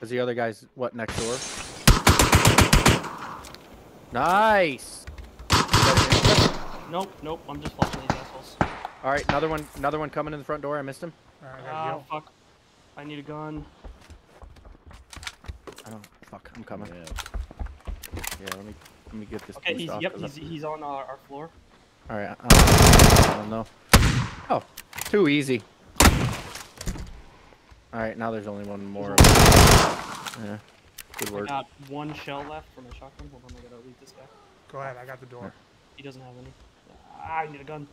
Is the other guy's what next door? Nice. Nope, nope. I'm just watching these assholes. All right, another one. Another one coming in the front door. I missed him. Alright, I got Ah, fuck. I need a gun. I don't. Fuck. I'm coming. Yeah. Yeah. Let me. Let me get this. Okay, he's off yep, 'cause he's he's on our, our floor. All right. I I don't know. Oh, too easy. All right. Now there's only one more. Yeah. Good I got one shell left from my shotgun. Hold on, I gotta leave this guy. Go ahead, I got the door. He doesn't have any. Ah, I need a gun.